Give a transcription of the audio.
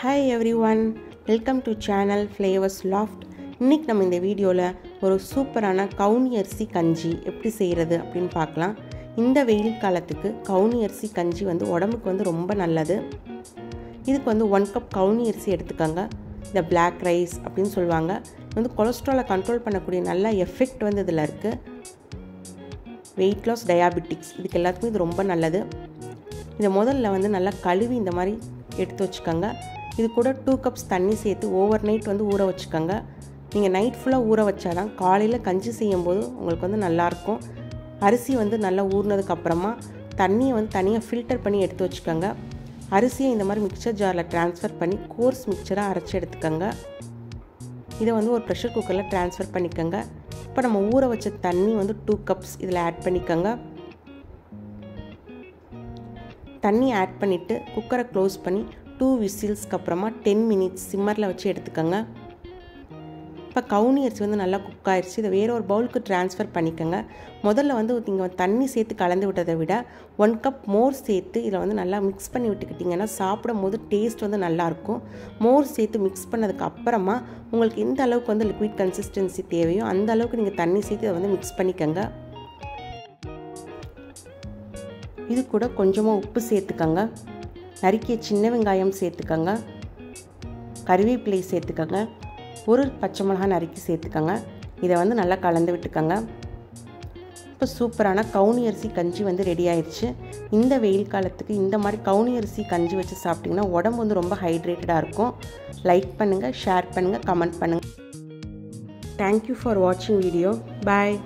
Hi everyone welcome to channel Flavours Loft இன்றைக்கி நம்ம இந்த வீடியோவில் ஒரு சூப்பரான கவுனி அரிசி கஞ்சி எப்படி செய்கிறது அப்படின்னு பார்க்கலாம். இந்த வெயில் காலத்துக்கு கவுனி அரிசி கஞ்சி வந்து உடம்புக்கு வந்து ரொம்ப நல்லது. இதுக்கு வந்து ஒன் கப் கவுனி அரிசி எடுத்துக்கோங்க. இந்த பிளாக் ரைஸ் அப்படின்னு சொல்லுவாங்க. வந்து கொலஸ்ட்ராலை கண்ட்ரோல் பண்ணக்கூடிய நல்ல எஃபெக்ட் வந்து இதில் இருக்குது வெயிட் லாஸ் டயாபெட்டிக்ஸ் இதுக்கு எல்லாத்துக்கும் இது ரொம்ப நல்லது. இதை முதல்ல வந்து நல்லா கழுவி இந்த மாதிரி எடுத்து வச்சுக்கோங்க. இது கூட டூ கப்ஸ் தண்ணி சேர்த்து ஓவர் நைட் வந்து ஊற வச்சுக்கோங்க. நீங்கள் நைட் ஃபுல்லாக ஊற வச்சாதான் காலையில் கஞ்சி செய்யும்போது உங்களுக்கு வந்து நல்லாயிருக்கும். அரிசி வந்து நல்லா ஊறினதுக்கப்புறமா தண்ணியை வந்து தனியாக ஃபில்டர் பண்ணி எடுத்து வச்சுக்கோங்க. அரிசியை இந்த மாதிரி மிக்சர் ஜாரில் ட்ரான்ஸ்ஃபர் பண்ணி கோர்ஸ் மிக்சராக அரைச்சி எடுத்துக்கோங்க. இதை வந்து ஒரு ப்ரெஷர் குக்கரில் ட்ரான்ஸ்ஃபர் பண்ணிக்கோங்க. இப்போ நம்ம ஊற வச்ச தண்ணி வந்து டூ கப்ஸ் இதில் ஆட் பண்ணிக்கோங்க. தண்ணி ஆட் பண்ணிவிட்டு குக்கரை க்ளோஸ் பண்ணி டூ விசில்ஸ்க்கு அப்புறமா டென் மினிட்ஸ் சிம்மரில் வச்சு எடுத்துக்கோங்க. இப்போ கவுனி அரிசி வந்து நல்லா குக் ஆயிடுச்சு இதை வேறு ஒரு பவுலுக்கு ட்ரான்ஸ்ஃபர் பண்ணிக்கோங்க. முதல்ல வந்து நீங்கள் தண்ணி சேர்த்து கலந்து விட்டதை விட ஒன் கப் மோர் சேர்த்து இதில் வந்து நல்லா மிக்ஸ் பண்ணி விட்டுக்கிட்டிங்கன்னா சாப்பிடும் போது டேஸ்ட் வந்து நல்லாயிருக்கும் மோர் சேர்த்து மிக்ஸ் பண்ணதுக்கு அப்புறமா உங்களுக்கு எந்த அளவுக்கு வந்து லிக்விட் கன்சிஸ்டன்சி தேவையோ அந்த அளவுக்கு நீங்கள் தண்ணி சேர்த்து இதை வந்து மிக்ஸ் பண்ணிக்கோங்க. இது கூட கொஞ்சமாக உப்பு சேர்த்துக்கோங்க. நறுக்கிய சின்ன வெங்காயம் சேர்த்துக்கோங்க. கருவேப்பிலை சேர்த்துக்கோங்க. ஒரு பச்சை மிளகா நறுக்கி சேர்த்துக்கோங்க. இதை வந்து நல்லா கலந்து விட்டுக்கோங்க. இப்போ சூப்பரான கவுனி அரிசி கஞ்சி வந்து ரெடி ஆயிடுச்சு இந்த வெயில் காலத்துக்கு இந்த மாதிரி கவுனி அரிசி கஞ்சி வச்சு சாப்பிட்டிங்கன்னா உடம்பு வந்து ரொம்ப ஹைட்ரேட்டடாக இருக்கும். லைக் பண்ணுங்கள் ஷேர் பண்ணுங்கள் கமெண்ட் பண்ணுங்கள் தேங்க்யூ ஃபார் வாட்சிங் வீடியோ பாய்